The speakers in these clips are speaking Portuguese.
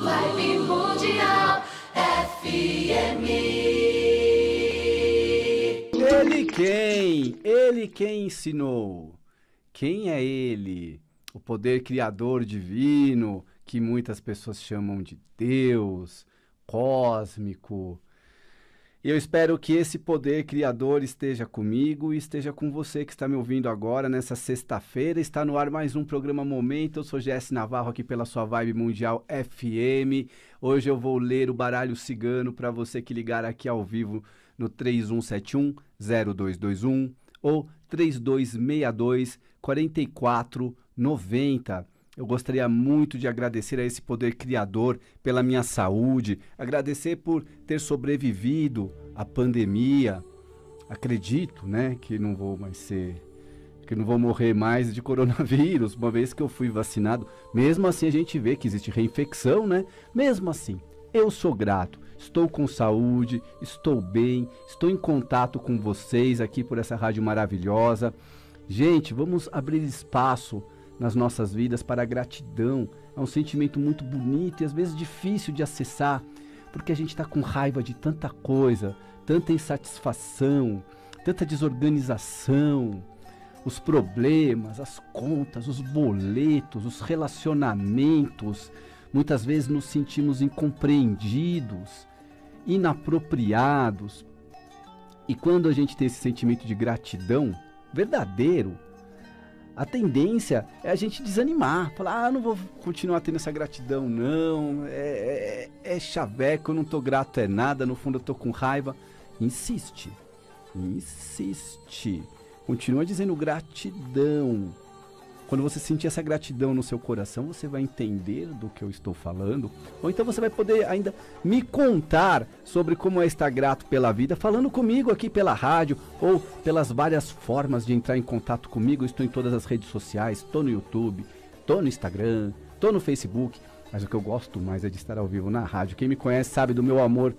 Vibe Mundial FM. Ele quem? Ele quem ensinou? Quem é ele? O poder criador divino, que muitas pessoas chamam de Deus, cósmico. Eu espero que esse poder criador esteja comigo e esteja com você que está me ouvindo agora nessa sexta-feira. Está no ar mais um programa Momento. Eu sou Jesse Navarro aqui pela sua Vibe Mundial FM. Hoje eu vou ler o baralho cigano para você que ligar aqui ao vivo no 3171 0221 ou 3262 4490. Eu gostaria muito de agradecer a esse poder criador pela minha saúde, agradecer por ter sobrevivido à pandemia. Acredito, né, que não vou mais ser que não vou morrer mais de coronavírus, uma vez que eu fui vacinado. Mesmo assim a gente vê que existe reinfecção, né? Mesmo assim, eu sou grato. Estou com saúde, estou bem, estou em contato com vocês aqui por essa rádio maravilhosa. Gente, vamos abrir espaço nas nossas vidas para a gratidão. É um sentimento muito bonito e às vezes difícil de acessar, porque a gente está com raiva de tanta coisa, tanta insatisfação, tanta desorganização, os problemas, as contas, os boletos, os relacionamentos. Muitas vezes nos sentimos incompreendidos, inapropriados. E quando a gente tem esse sentimento de gratidão verdadeiro, a tendência é a gente desanimar, falar, ah, não vou continuar tendo essa gratidão, não, é, é, é chaveco, eu não tô grato é nada, no fundo eu tô com raiva. Insiste, insiste, continua dizendo gratidão. Quando você sentir essa gratidão no seu coração, você vai entender do que eu estou falando. Ou então você vai poder ainda me contar sobre como é estar grato pela vida, falando comigo aqui pela rádio ou pelas várias formas de entrar em contato comigo. Eu estou em todas as redes sociais, estou no YouTube, estou no Instagram, estou no Facebook. Mas o que eu gosto mais é de estar ao vivo na rádio. Quem me conhece sabe do meu amor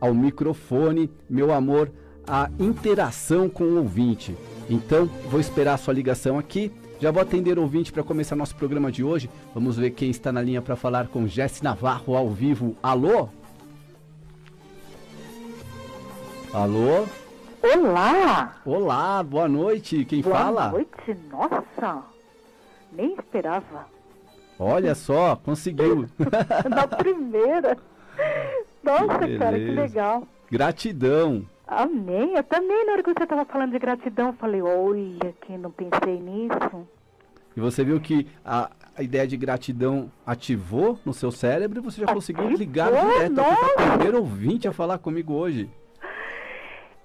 ao microfone, meu amor à interação com o ouvinte. Então, vou esperar a sua ligação aqui. Já vou atender o ouvinte para começar nosso programa de hoje. Vamos ver quem está na linha para falar com Jesse Navarro ao vivo. Alô? Alô? Olá! Olá, boa noite. Quem Boa fala? noite, nossa! Nem esperava. Olha só, conseguiu. Na primeira. Nossa, cara, que legal. Gratidão. Amém. Eu também, na hora que você estava falando de gratidão, eu falei, olha, que não pensei nisso. E você viu que a, a ideia de gratidão ativou no seu cérebro e você já conseguiu Ativou? ligar direto para o primeiro ouvinte a falar comigo hoje.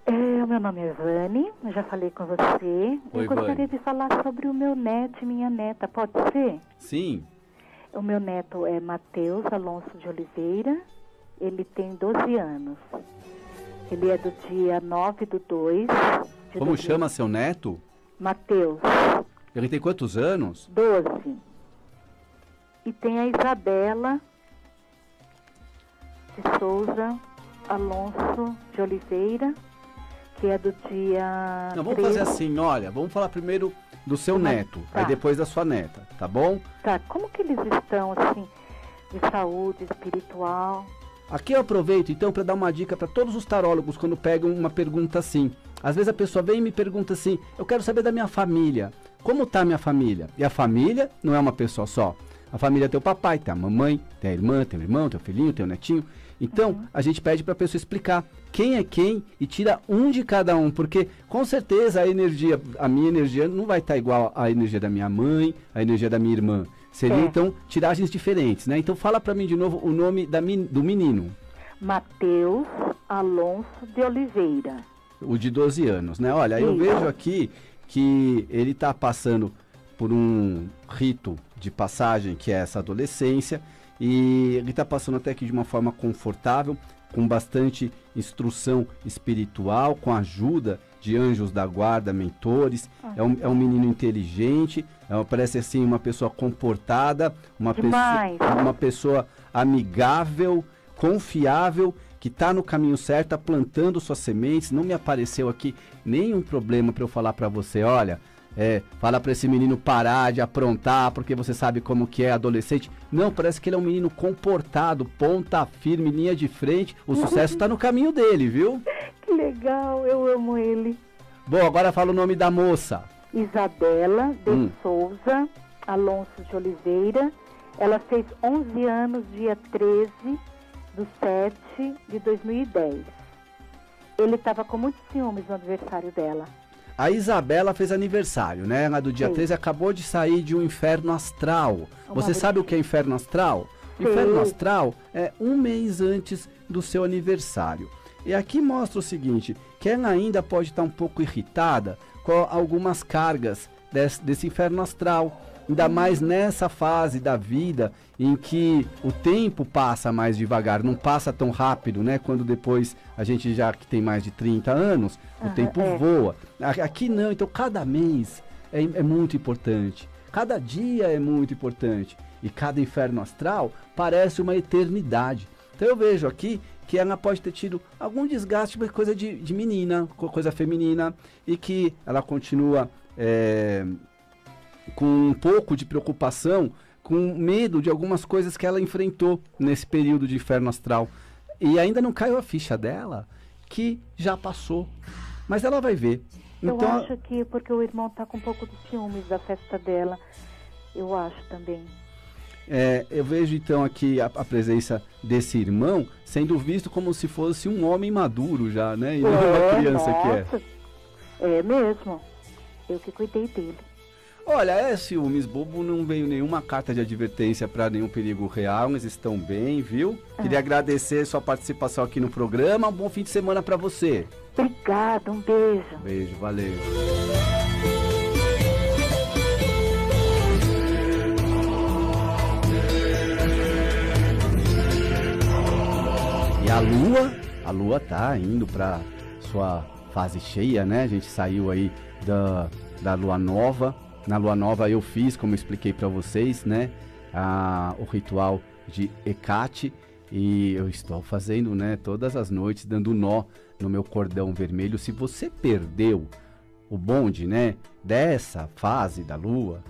É, o meu nome é Vani, eu já falei com você. Oi, eu gostaria Vani. de falar sobre o meu neto e minha neta, pode ser? Sim. O meu neto é Matheus Alonso de Oliveira, ele tem 12 anos. Ele é do dia 9 do 2. de Como 2000. chama seu neto? Matheus, Ele tem quantos anos? 12. E tem a Isabela de Souza Alonso de Oliveira, que é do dia. Não, vamos 13. fazer assim, olha, vamos falar primeiro do seu Mas- neto, tá. aí depois da sua neta, tá bom? Tá, como que eles estão, assim, de saúde espiritual? Aqui eu aproveito então para dar uma dica para todos os tarólogos quando pegam uma pergunta assim. Às vezes a pessoa vem e me pergunta assim: "Eu quero saber da minha família. Como tá a minha família?" E a família não é uma pessoa só. A família tem o papai, tem a mamãe, tem a irmã, tem o irmão, tem o filhinho, tem o netinho. Então, a gente pede para a pessoa explicar quem é quem e tira um de cada um, porque com certeza a energia, a minha energia não vai estar igual à energia da minha mãe, à energia da minha irmã. Seria É. então tiragens diferentes, né? Então fala para mim de novo o nome da do menino. Matheus Alonso de Oliveira. O de 12 anos, né? Olha, eu Isso. vejo aqui que ele está passando por um rito de passagem que é essa adolescência e ele está passando até aqui de uma forma confortável, com bastante instrução espiritual, com a ajuda de anjos da guarda, mentores. É um, é um menino inteligente, é uma- parece assim uma pessoa comportada, uma Demais. pessoa, uma pessoa amigável, confiável, que está no caminho certo, tá plantando suas sementes. Não me apareceu aqui nenhum problema para eu falar para você, olha, é, fala para esse menino parar de aprontar, porque você sabe como que é adolescente. Não, parece que ele é um menino comportado, ponta firme, linha de frente. O sucesso tá no caminho dele, viu? Que legal, eu amo ele. Bom, agora fala o nome da moça. Isabela de Hum. Souza Alonso de Oliveira. Ela fez 11 anos, dia 13 do 7 de 2010. Ele estava com muitos ciúmes no aniversário dela. A Isabela fez aniversário, né? Ela do dia Sim. 13 acabou de sair de um inferno astral. Uma Você sabe o que é inferno astral? Sim. Inferno astral é um mês antes do seu aniversário. E aqui mostra o seguinte, que ela ainda pode estar um pouco irritada com algumas cargas desse, desse inferno astral. Ainda mais nessa fase da vida em que o tempo passa mais devagar, não passa tão rápido, né? Quando depois a gente já que tem mais de 30 anos, o tempo é. voa. Aqui não, então cada mês é, é muito importante. Cada dia é muito importante. E cada inferno astral parece uma eternidade. Então eu vejo aqui que ela pode ter tido algum desgaste, mas coisa de, de menina, co- coisa feminina, e que ela continua é, com um pouco de preocupação, com medo de algumas coisas que ela enfrentou nesse período de inferno astral. E ainda não caiu a ficha dela, que já passou. Mas ela vai ver. Eu Então, acho que porque o irmão tá com um pouco de ciúmes da festa dela. Eu acho também. é, eu vejo então aqui a, a presença desse irmão sendo visto como se fosse um homem maduro já, né? E não uma criança que é. nossa, é mesmo. Eu que cuidei dele. Olha, é ciúmes bobo, não veio nenhuma carta de advertência para nenhum perigo real, eles estão bem, viu? Queria agradecer sua participação aqui no programa. Um bom fim de semana para você. Obrigada, um beijo. Beijo, valeu. E a lua, a lua tá indo para sua fase cheia, né? A gente saiu aí da, da lua nova. Na lua nova eu fiz, como eu expliquei para vocês, né? O ritual de Hecate e eu estou fazendo, né? Todas as noites dando nó no meu cordão vermelho. Se você perdeu o bonde, né? Dessa fase da lua,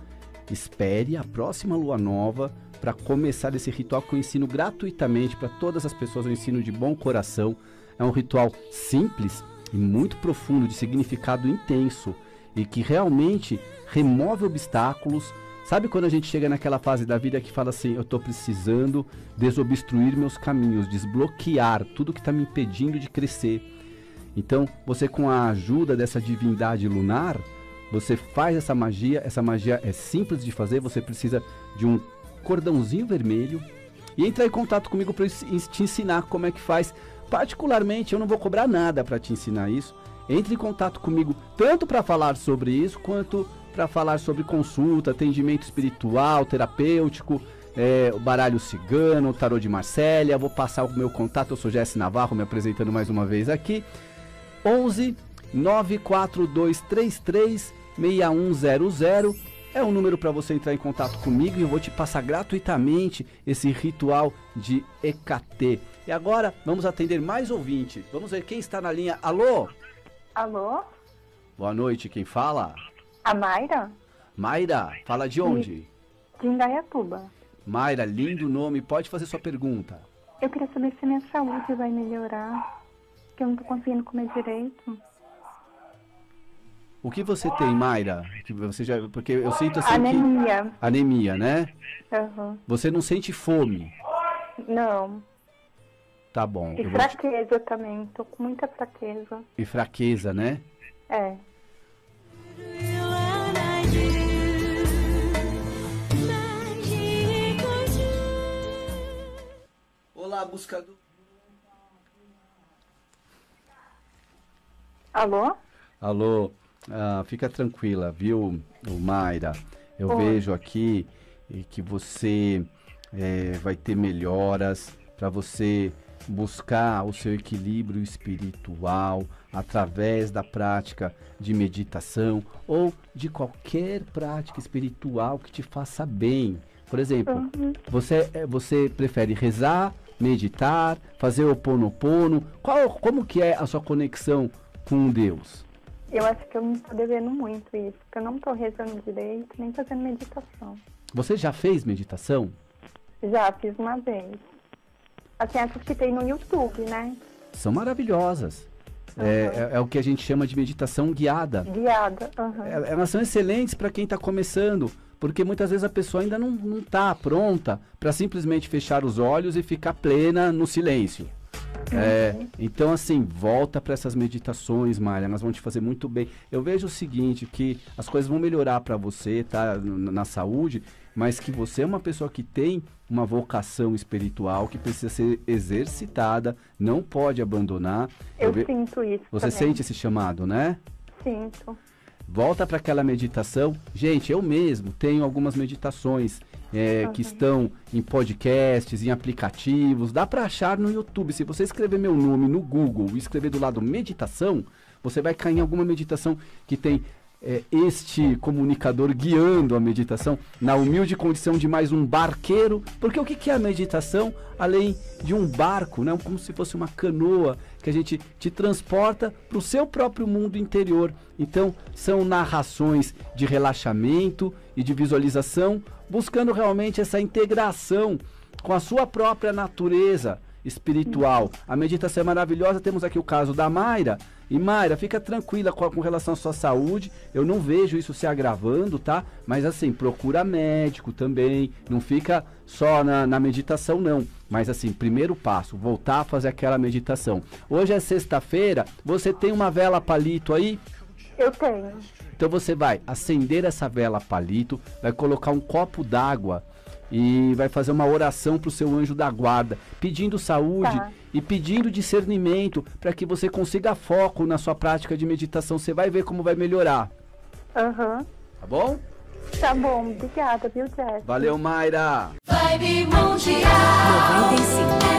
espere a próxima lua nova para começar esse ritual que eu ensino gratuitamente para todas as pessoas. Eu ensino de bom coração. É um ritual simples e muito profundo, de significado intenso e que realmente remove obstáculos. Sabe quando a gente chega naquela fase da vida que fala assim: eu estou precisando desobstruir meus caminhos, desbloquear tudo que está me impedindo de crescer. Então, você com a ajuda dessa divindade lunar, você faz essa magia, essa magia é simples de fazer, você precisa de um cordãozinho vermelho e entrar em contato comigo para te ensinar como é que faz. Particularmente, eu não vou cobrar nada para te ensinar isso. Entre em contato comigo tanto para falar sobre isso quanto para falar sobre consulta, atendimento espiritual, terapêutico, é, o baralho cigano, o tarô de Marsella. Vou passar o meu contato, eu sou Jesse Navarro, me apresentando mais uma vez aqui. 11 94233 6100 é um número para você entrar em contato comigo e eu vou te passar gratuitamente esse ritual de EKT. E agora vamos atender mais ouvinte. Vamos ver quem está na linha. Alô? Alô? Boa noite, quem fala? A Mayra? Mayra, fala de onde? De Indaiatuba. Mayra, lindo nome, pode fazer sua pergunta. Eu queria saber se minha saúde vai melhorar. Que eu não tô conseguindo comer direito. O que você tem, Mayra? Que você já, porque eu sinto assim que Anemia. anemia, né? Aham. Você não sente fome. Não. Tá bom. E vou te- fraqueza também. Tô com muita fraqueza. E fraqueza, né? É. Olá, buscador. Alô? Alô, ah, fica tranquila, viu, Mayra? Eu Oi. vejo aqui eh, que você eh, vai ter melhoras para você buscar o seu equilíbrio espiritual através da prática de meditação ou de qualquer prática espiritual que te faça bem. Por exemplo, Uhum. você, eh, você prefere rezar, meditar, fazer o ponopono? Qual, como que é a sua conexão com Deus? Eu acho que eu me tô devendo muito isso, porque eu não tô rezando direito, nem fazendo meditação. Você já fez meditação? Já fiz uma vez. Assim, essas que tem no YouTube, né? São maravilhosas. É, é- é o que a gente chama de meditação guiada. Guiada. É- Elas são excelentes para quem está começando, porque muitas vezes a pessoa ainda não está pronta para simplesmente fechar os olhos e ficar plena no silêncio. É, então, assim, volta para essas meditações, Malha, elas vão te fazer muito bem. Eu vejo o seguinte, que as coisas vão melhorar para você, tá, na saúde, mas que você é uma pessoa que tem uma vocação espiritual que precisa ser exercitada, não pode abandonar. Eu ve- sinto isso. Você também. sente esse chamado, né? Sinto. Volta para aquela meditação. Gente, eu mesmo tenho algumas meditações é, que estão em podcasts, em aplicativos. Dá para achar no YouTube. Se você escrever meu nome no Google e escrever do lado meditação, você vai cair em alguma meditação que tem é, este comunicador guiando a meditação na humilde condição de mais um barqueiro. Porque o que, é a meditação? Além de um barco, né? como se fosse uma canoa que a gente te transporta para o seu próprio mundo interior. Então, são narrações de relaxamento e de visualização, buscando realmente essa integração com a sua própria natureza espiritual. A meditação é maravilhosa. Temos aqui o caso da Mayra. E Mayra, fica tranquila com, com relação à sua saúde. Eu não vejo isso se agravando, tá? Mas assim, procura médico também. Não fica só na, na meditação, não. Mas assim, primeiro passo, voltar a fazer aquela meditação. Hoje é sexta-feira. Você tem uma vela palito aí? Eu tenho. Então você vai acender essa vela palito, vai colocar um copo d'água e vai fazer uma oração para o seu anjo da guarda, pedindo saúde Tá. E pedindo discernimento para que você consiga foco na sua prática de meditação. Você vai ver como vai melhorar, Aham. tá bom? Tá bom, obrigada, viu, Jess? Valeu, Mayra! Vibe Mundial.